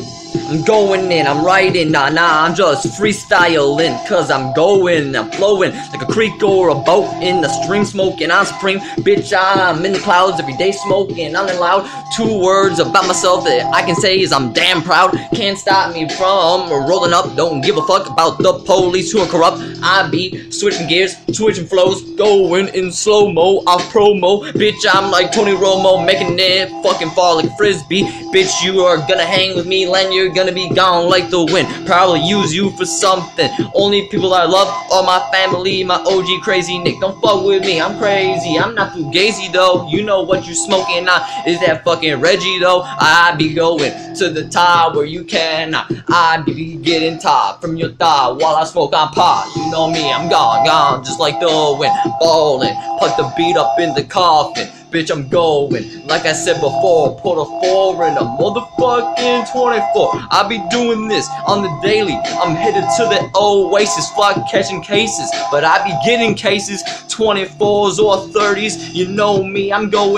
Thank you. I'm going in, I'm riding, nah nah, I'm just freestyling, cause I'm going, I'm flowing like a creek or a boat in the stream, smoking, I'm supreme, bitch, I'm in the clouds every day smoking, I'm in loud, two words about myself that I can say is I'm damn proud, can't stop me from rolling up, don't give a fuck about the police who are corrupt, I be switching gears, switching flows, going in slow-mo, off promo, bitch, I'm like Tony Romo, making it fucking fall like frisbee, bitch, you are gonna hang with me, Len, you're gonna be gone like the wind. Probably use you for something. Only people I love are my family, my OG crazy Nick. Don't fuck with me, I'm crazy. I'm not fugazi though. You know what you smoking on is that fucking Reggie though. I be going to the top where you cannot. I be getting top from your thigh while I smoke on pot. You know me, I'm gone, gone, just like the wind. Ballin', put the beat up in the coffin. Bitch, I'm going. Like I said before, put a four in a motherfucking 24. I be doing this on the daily. I'm headed to the Oasis, fly catching cases. But I be getting cases, 24s or 30s. You know me, I'm going.